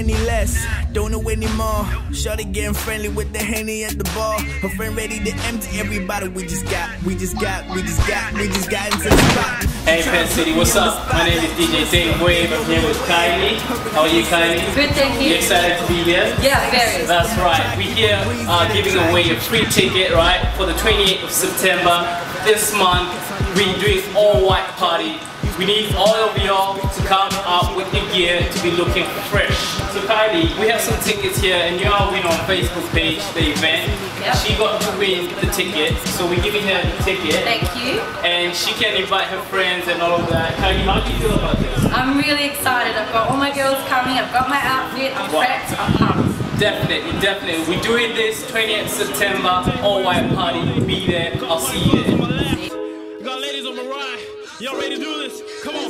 any less, don't know anymore. Shorty getting friendly with the henny at the bar. Her friend ready to empty everybody. We just got, we just got, we just got, we just got into the spot. Hey Penn City, what's up? My name is DJ Dave Wave. I'm here with Kylie. How are you, Kylie? Good, thank You you. excited to be here? Yeah, very. That's right. We're here uh, giving away a free ticket, right, for the 28th of September. This month, we're doing all white party. We need all of y'all to come up with the gear to be looking fresh. So Kylie, we have some tickets here, and you all win on Facebook page the event. Yep. She got to win the ticket, so we're giving her the ticket, Thank you. and she can invite her friends and all of that. Kylie, how do you feel about this? I'm really excited. I've got all my girls coming. I've got my outfit. I'm Wow. prepped. I'm pumped. Definitely, definitely. We're doing this 20th September, all white party. Be there. I'll see you there. Got ladies on my ride. Y'all ready to do this? Come on, yeah.